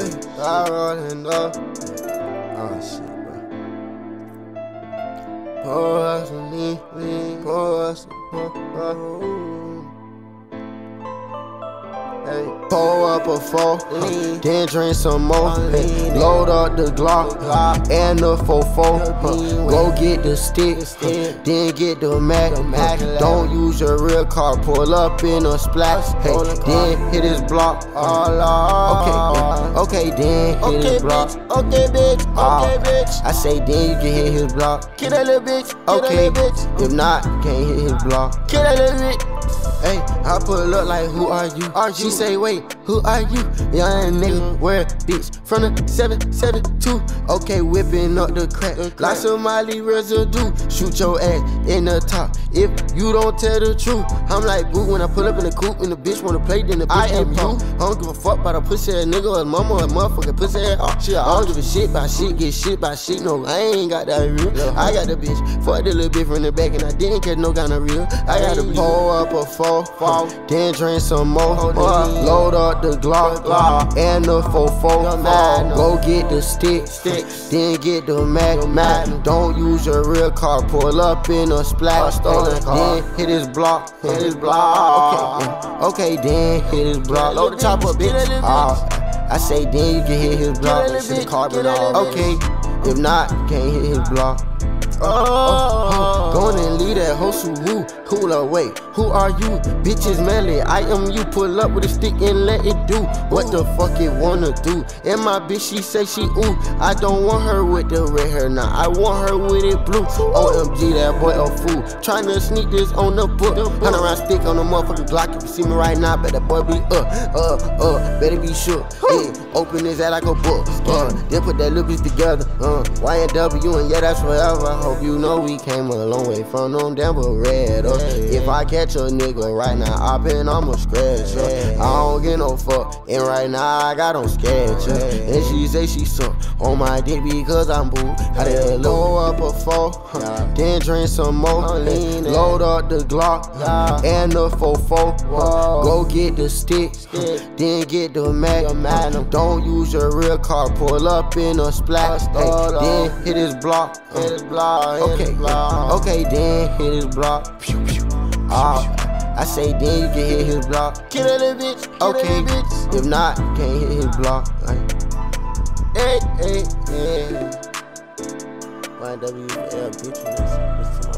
I rolling up. Oh shit, bro. Pour us some lean, lean, pour us some, pour, pour. Hey, pour up a four, lean. then drink some more. Load up the Glock, and the 44. Huh. Go get the stick, stick. then get the Mac. Mac. Don't use your real car, pull up in a splash. Hey, then hit his block. Okay, okay, then hit Okay, his block. bitch. Okay, bitch. Okay, bitch. I say then you can hit his block. Kill that little bitch. Kill Okay, that little bitch. if not, you can't hit his block. Kill that little bitch. Hey, I pull up like, who are you? Are She say, wait, who are you? Young nigga, where bitch? From the 772. Okay, whipping up the crack. Like Somali residue. Shoot your ass in the top. If you don't tell the truth, I'm like, boo, when I pull up in the coupe and the bitch wanna play, then the bitch I am you. I don't give a fuck about a pussy ass nigga or a mama or a motherfucking pussy ass. Oh, shit, I don't give a shit about shit, get shit by shit. No, I ain't got that real. I got the bitch. Fuck the little bitch from the back and I didn't catch no kind of real. I got to pull up a four, four, then drink some more. Uh, load up the Glock, Glock, and the 44. Uh, go get the stick, stick, then get the Mac, Mac. Don't use your real car, pull up in a splash. stolen car. Then hit his block, hit his block. Okay, okay, then hit his block. Load the chopper, bitch. Ah, I say then you can hit his block. Shit, carbon off. Okay, if not, you can't hit his block. Oh. On and leave that hoe hustle woo. Cool away. Who are you? Bitches manly. I am you. Pull up with a stick and let it do what the fuck it wanna do. And my bitch, she say she ooh. I don't want her with the red hair now. I want her with it blue. OMG, that boy a fool. Tryna sneak this on the book. Hunt around stick on the motherfucking Glock. If you see me right now, better boy be uh, uh, uh. Better be sure. Yeah, open his ass like a book. Uh, then put that little bitch together. Uh, YNW and yeah, that's forever. I hope you know we came a long way from them damn Berettas. If I catch a nigga right now, I been on a scratch. Yeah. I don't get no fuck, and right now I got on sketch. Yeah. And she say she suck on my dick because I'm boo. I did low up a four, huh. then drink some more. Lean, load up the Glock and the 4 4 get the stick, then get the Magnum. Don't use your real car, pull up in a splash. Hey, then hit his block. Hit his block. Okay, okay, then hit his block. Ah, I say then you can hit his block. Kill that bitch. Kill Okay, bitch. if not, you can't hit his block. Hey, hey, hey. YWL, bitch,